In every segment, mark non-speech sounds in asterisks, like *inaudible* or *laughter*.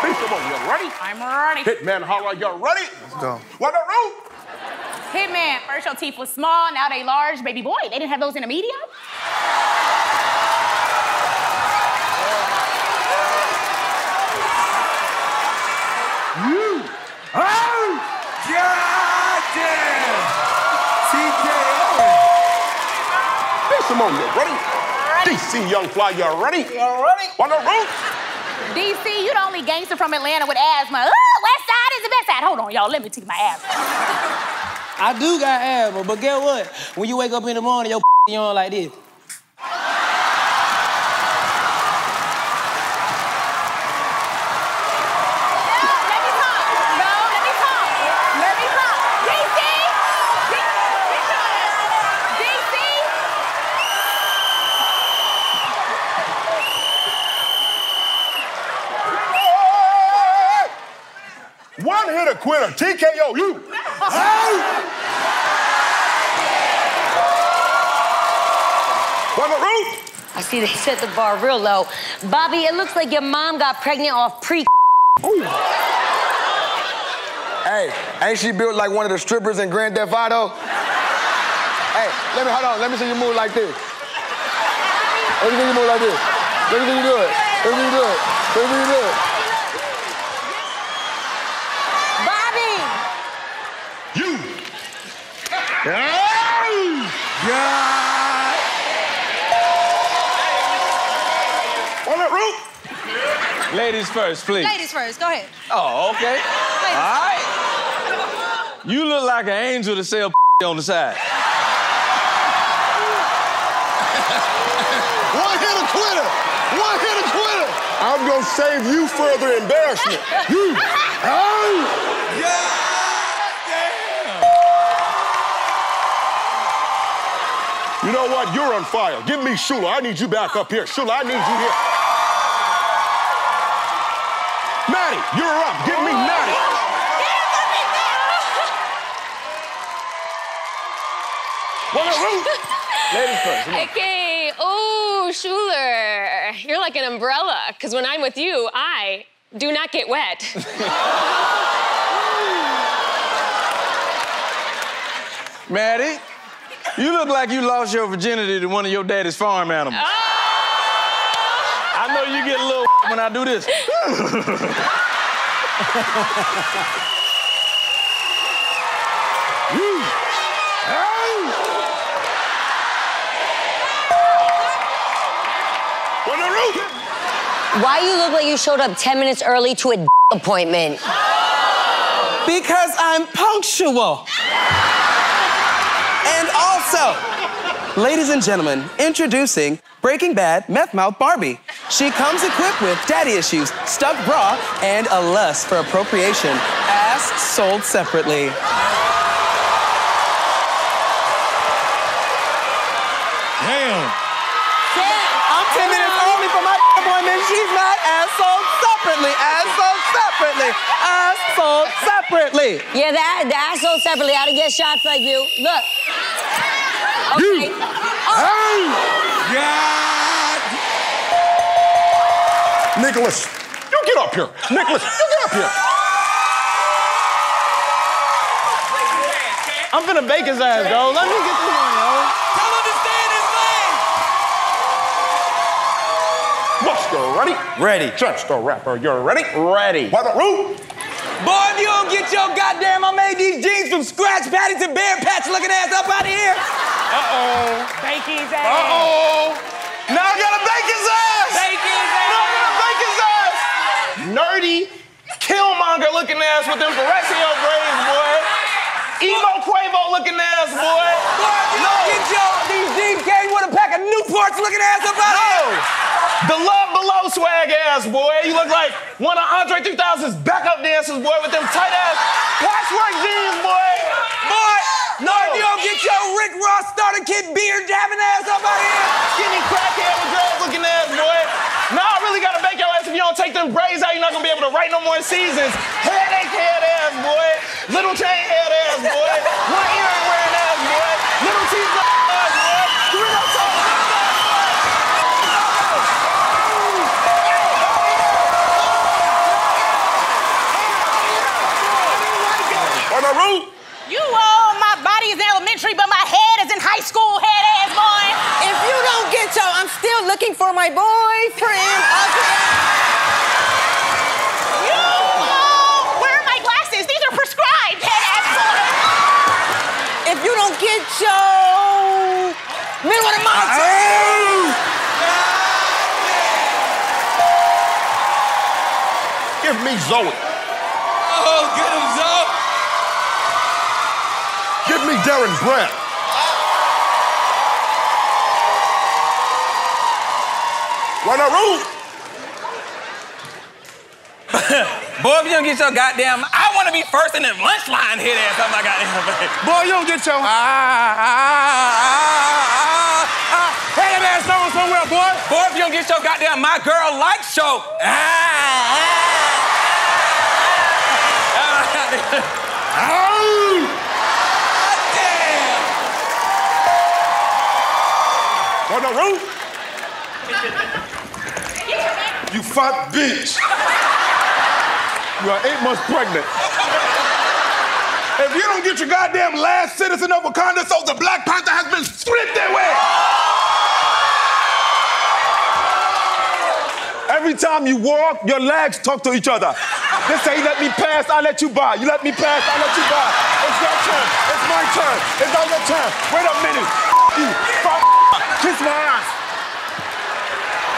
Please come on, you ready? I'm ready. Hitman holla, you ready? Let's go. What the root? Hitman, first your teeth was small, now they large. Baby boy, they didn't have those in the medium? You. Oh! God damn! TKO. Please come on, you ready? DC Young Fly, you ready? You ready? What the root? DC, you the only gangster from Atlanta with asthma. Ooh, West Side is the best side. Hold on, y'all, let me take my asthma. I do got asthma, but guess what? When you wake up in the morning, your *laughs* you on like this. Root? I see they set the bar real low. Bobby, it looks like your mom got pregnant off pre. Hey, ain't she built like one of the strippers in Grand Theft Auto? hey, let me hold on. Let me see you move like this. Let me see you move like this. Let me see you do it. Let me see you do it. Let me see you do it. Ladies first, please. Ladies first, go ahead. Oh, okay. Ladies. All right. You look like an angel to sell *laughs* on the side. *laughs* One hitter quitter. One hitter quitter. I'm gonna save you further embarrassment. *laughs* you. Oh. You know what? You're on fire. Give me Shula. I need you back up here. Shula, I need you here. Maddie, you're up. Give me Maddie. What a root. *laughs* Ladies first. Okay. Oh, Schuler, you're like an umbrella. Because when I'm with you, I do not get wet. *laughs* Maddie, you look like you lost your virginity to one of your daddy's farm animals. Oh. I know you get a little when I do this. What a root. Why you look like you showed up 10 minutes early to a appointment? Because I'm punctual. And also, ladies and gentlemen, introducing Breaking Bad Meth Mouth Barbie. She comes equipped with daddy issues, stuck bra, and a lust for appropriation. Ass sold separately. Damn. I'm 10 minutes early for my appointment. She's not ass sold separately. Ass sold separately. Ass sold separately. Yeah, that the asshole separately. I didn't get shots like you. Look. Okay. God. Nicholas, you get up here. Nicholas, you get up here. I'm finna bake his ass, though. Let me get this one, yo. Tell him to stay in his lane. Buster, ready? Ready. Chance the rapper, you're ready? Ready. What a root. Boy, if you don't get your goddamn, I made these jeans from scratch, Paddington Bear Patch looking ass up out of here. Uh-oh. Bakey's ass. Uh-oh. Looking ass with them Berexio braids, boy. Emo Quavo looking ass, boy. Boy, you don't get your these jeans came with a pack of Newports looking ass up out here. The Love Below swag ass, boy. You look like one of Andre 3000's backup dancers, boy, with them tight ass patchwork jeans, boy. Boy, no, No. you don't get your Rick Ross starter kid beard them braids out, you're not gonna be able to write no more seasons. Headache head ass boy, little chain head ass boy, one earring wearing ass boy, little teeth ass boy. You know what I'm talking about? My root. You all, my body is in elementary, but my head is in high school, head ass boy. If you don't get your, I'm still looking for my boyfriend. Zoe. Oh, get him, Zoe. Give me Darren Brand. Run a roof. *laughs* Boy, if you don't get your goddamn, I want to be first in the lunch line here. There, something goddamn face. *laughs* Boy, you don't get your. Ah, ah, ah, ah. Hey, that ass on somewhere, boy. Boy, if you don't get your goddamn, my girl likes show. Ah, ah. Run a roof. You fat bitch. You are eight months pregnant. If you don't get your goddamn last citizen of Wakanda, so the Black Panther time you walk, your legs talk to each other. They say you let me pass, I let you by. You let me pass, I let you by. It's your turn. It's my turn. It's not your turn. Wait a minute. You. Fuck. Kiss my ass.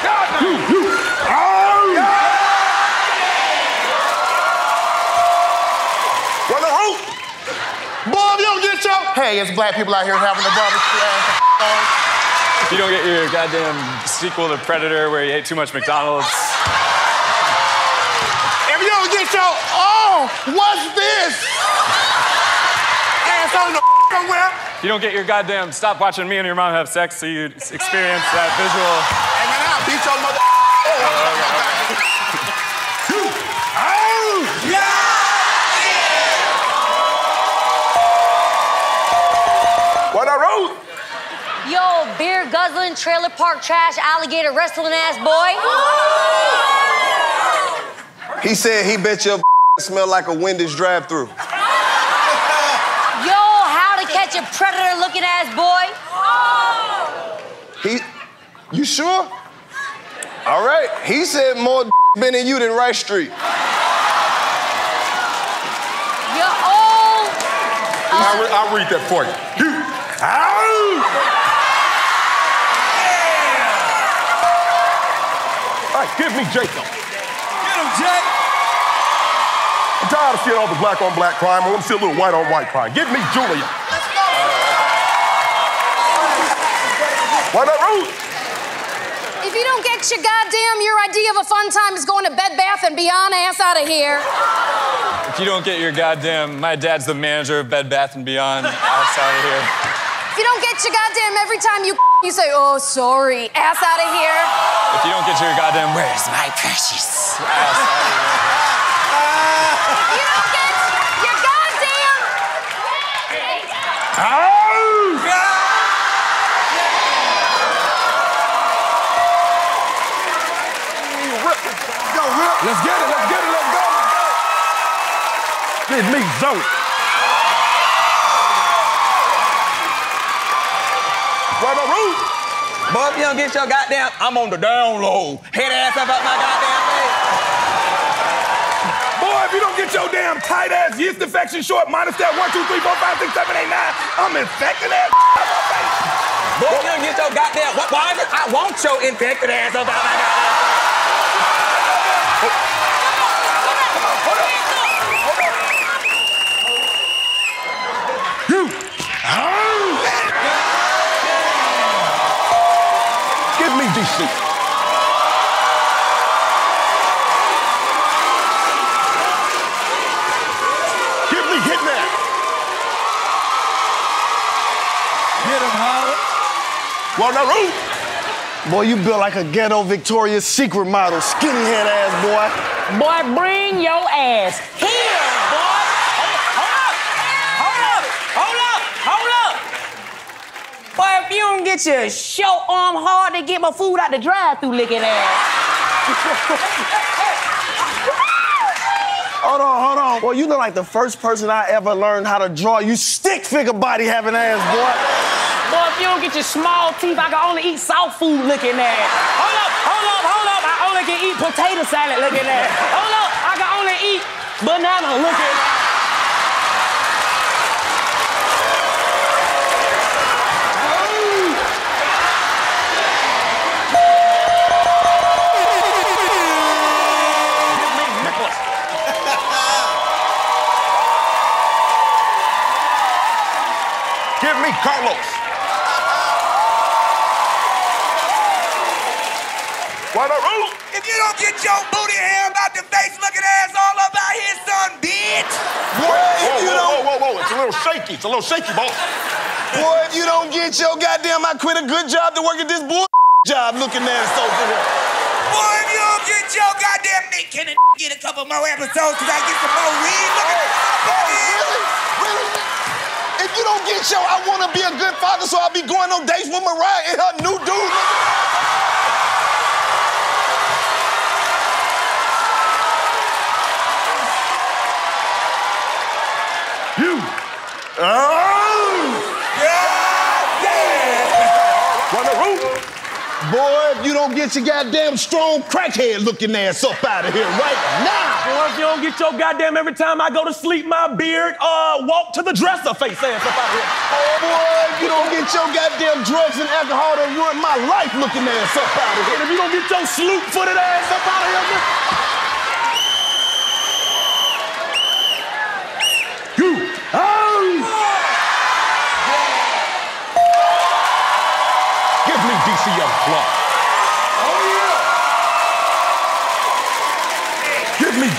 God, you. You. Oh. Run the hoop. Boy, if you don't get your. Hey, it's black people out here having a barbecue. If you don't get your goddamn sequel to Predator where you ate too much McDonald's, If you don't get your, oh, what's this? Ass on the *laughs* somewhere. if you don't get your goddamn stop watching me and your mom have sex so you experience that visual. Hey man, I'll beat your mother. Oh, beer guzzling, trailer park trash, alligator wrestling ass boy. He said he bet your *laughs* smell like a Wendy's drive-through. Yo, how to catch a predator looking ass boy. He, you sure? All right. He said more *laughs* been in you than Rice Street. Yo, oh. I'll, re- I'll read that for you. You. Give me Jacob. Get him, Jay. I'm tired of seeing all the black on black crime. I want to see a little white on white crime. Give me Julia. Why not root? If you don't get your goddamn your idea of a fun time is going to Bed Bath and Beyond ass out of here. If you don't get your goddamn, my dad's the manager of Bed Bath and Beyond outside of here. If you don't get your goddamn every time you you say, oh sorry, ass out of here. If you don't get your goddamn, where's my precious? If you don't get your goddamn Go, Rip. Let's get it, let's get it, let's go, let's go. Give me Zoe. Boy, if you don't get your goddamn, I'm on the down low. Head ass up out my goddamn face. Boy, if you don't get your damn tight ass yeast infection short, minus that one, two, three, four, five, six, seven, eight, nine, I'm infecting *laughs* that out my face. Boy, if you don't get your goddamn, what, why is it? I want your infected ass up out my goddamn face. You. Give me DC. Give me Hitman. Get him, Howard. Well, now, root. Boy, you built like a ghetto Victoria's Secret model, skinny head ass boy. Boy, bring your ass here, boy. Hold up, hold up, hold up. Boy, if you don't get your show arm hard to get my food out the drive-through licking ass. *laughs* Hold on, hold on. Boy, you look like the first person I ever learned how to draw. You stick figure body having ass, boy. Boy, if you don't get your small teeth, I can only eat soft food licking ass. Hold up, hold up, hold up. I only can eat potato salad looking at. Hold up, I can only eat banana looking at. Give me Nicholas. Give me Carlos. What a rule. If you don't get your booty hair about the face looking ass all up out here, son, bitch. Boy, Whoa, if you whoa, don't, whoa, whoa, whoa. It's a little shaky. It's a little shaky, boss. boy, if you don't get your goddamn, I quit a good job to work at this bull job looking ass over here. Boy, if you don't get your goddamn Nick, can a *laughs* get a couple more episodes cause I get some more weed looking Oh, really? Really? If you don't get your, I want to be a good father, so I'll be going on dates with Mariah and her new dude. Oh! What a rule. Boy, if you don't get your goddamn strong crackhead looking ass up out of here right now. Boy, if you don't get your goddamn every time I go to sleep, my beard, uh, walk to the dresser face ass up out here. Oh boy, if you don't get your goddamn drugs and alcohol that ruin my life looking ass up out of here. And if you don't get your sloop footed ass up out of here,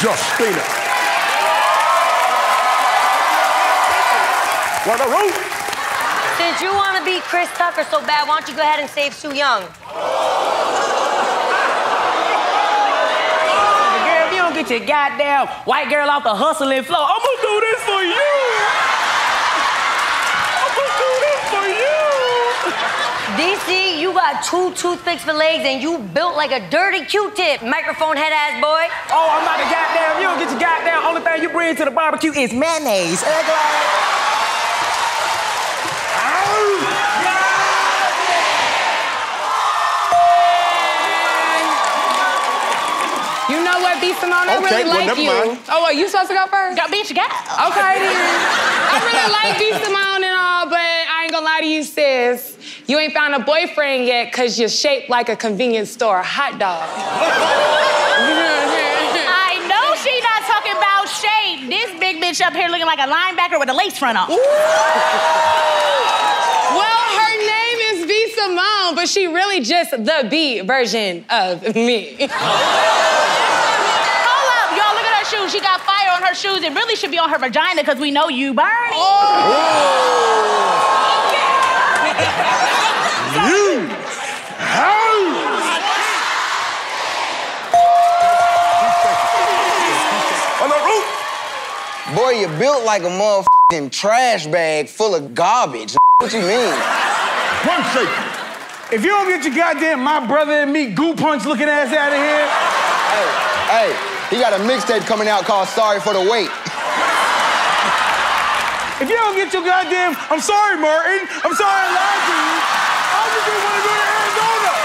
Justina. What a root. Since you want to be Chris Tucker so bad, why don't you go ahead and save Soo Yung? Girl, if you don't get your goddamn white girl off the hustling floor, I'm gonna do this for you. I'm gonna do this for you. DC, you got two toothpicks for legs and you built like a dirty Q-tip, microphone head ass boy. Oh, I'm not a goddamn. You don't get your goddamn. Only thing you bring to the barbecue is mayonnaise. You know what, B. Simone? I Okay, really well, like never you. mind. Oh, wait, you supposed to go first? Go, bitch, go. Okay, then. I really like B. Simone and all, but I ain't gonna lie to you, sis. You ain't found a boyfriend yet because you're shaped like a convenience store hot dog. *laughs* I know she not talking about shape. This big bitch up here looking like a linebacker with a lace front on. Well, her name is B. Simone, but she really just the B version of me. Hold up, y'all, look at her shoes. She got fire on her shoes. It really should be on her vagina because we know you, Bernie. Oh. You. What a root. Boy, you built like a motherfucking trash bag full of garbage. What you mean? One shake. If you don't get your goddamn my brother and me goo punch looking ass out of here. Hey, hey, he got a mixtape coming out called Sorry for the Wait. If you don't get your goddamn, I'm sorry, Martin. I'm sorry I lied to you. I just didn't want to go to Arizona.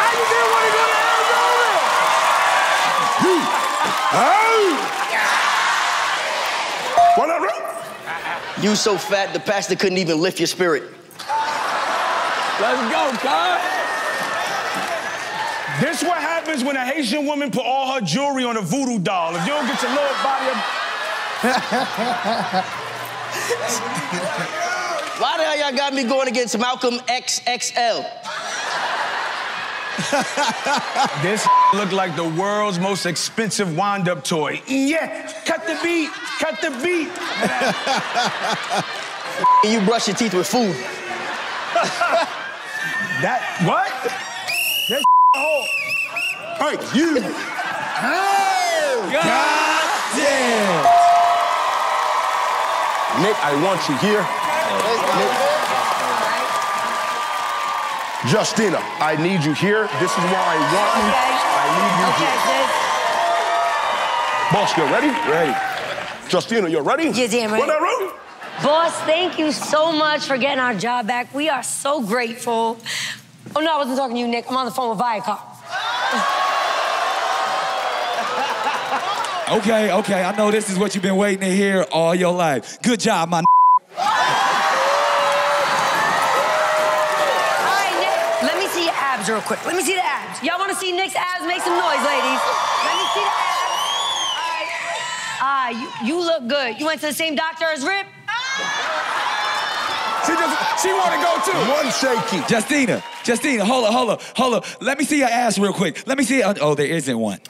I just didn't want to go to Arizona. You. Oh. What a root. You so fat, the pastor couldn't even lift your spirit. Let's go, cuz. This what happens when a Haitian woman put all her jewelry on a voodoo doll. If you don't get your little body up. *laughs* *laughs* Why the hell y'all got me going against Malcolm XXL? *laughs* this looked like the world's most expensive wind-up toy. Yeah, cut the beat, cut the beat. *laughs* you brush your teeth with food. that what? That oh. Hey, you. Oh, God damn. Nick, I want you here. Nick. Justina, I need you here. This is why I want you. I need you here. Boss, you ready? Ready. Justina, you ready? Yeah, damn right. What that room? Boss, thank you so much for getting our job back. We are so grateful. Oh, no, I wasn't talking to you, Nick. I'm on the phone with Viacom. Okay, okay. I know this is what you've been waiting to hear all your life. Good job, my. All right, Nick, let me see your abs real quick. Let me see the abs. Y'all want to see Nick's abs? Make some noise, ladies. Let me see the abs. All right. Ah, you, you look good. You went to the same doctor as Rip? She just she want to go too. One shaky. Justina, Justina, hold up, hold up, hold up. Let me see your ass real quick. Let me see. it. Oh, there isn't one.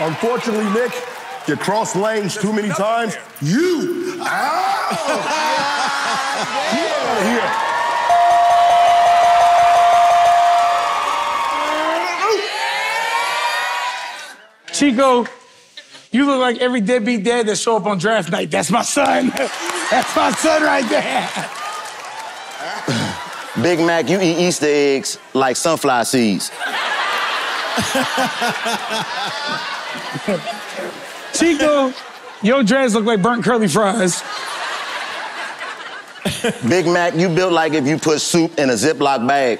Unfortunately, Nick, you crossed lanes too many times. You. Ow! you out of here. Chico, you look like every deadbeat dad that show up on draft night. That's my son. *laughs* That's my son right there. *laughs* Big Mac, you eat Easter eggs like sunflower seeds. *laughs* Chico, your dreads look like burnt curly fries. Big Mac, you built like if you put soup in a Ziploc bag.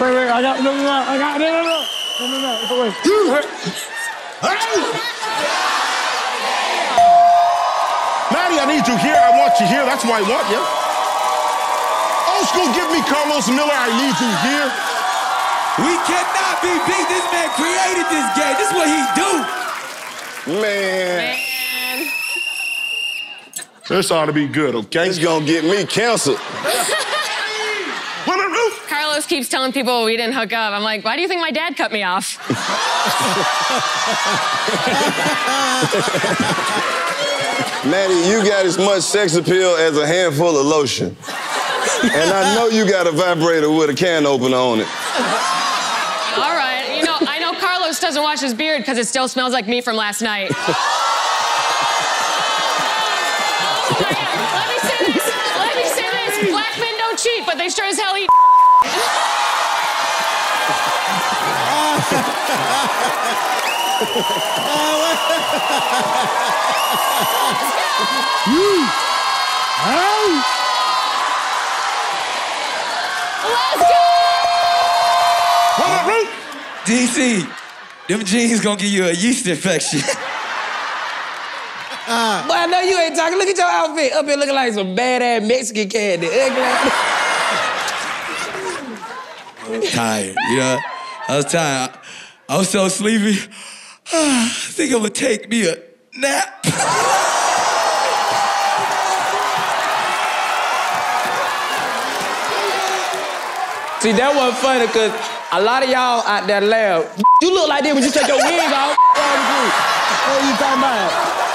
Wait, wait, I got, no, no, no, I got, no, no, no, no, no, no, no, wait. Maddie, I need you here. I want you here. That's why I want you. Old school, give me Carlos Miller. I need you here. We cannot be beat. This man created this game. This is what he do. Man. man. This ought to be good, okay? It's gonna get me canceled. *laughs* Carlos keeps telling people we didn't hook up. I'm like, why do you think my dad cut me off? *laughs* Maddie, you got as much sex appeal as a handful of lotion. And I know you got a vibrator with a can opener on it. Doesn't wash his beard because it still smells like me from last night. Let me say this. Let me say this. Black men don't cheat, but they sure as hell eat. *laughs* Let's go! DC, them jeans gonna give you a yeast infection. *laughs* Uh, but I know you ain't talking. Look at your outfit. Up here looking like some badass Mexican candy. I was tired, you know. I was tired. I was so sleepy. I think I'm gonna take me a nap. *laughs* See, that wasn't funny because a lot of y'all out there laugh. You look like this when you take your wig off. *laughs* What are you talking about?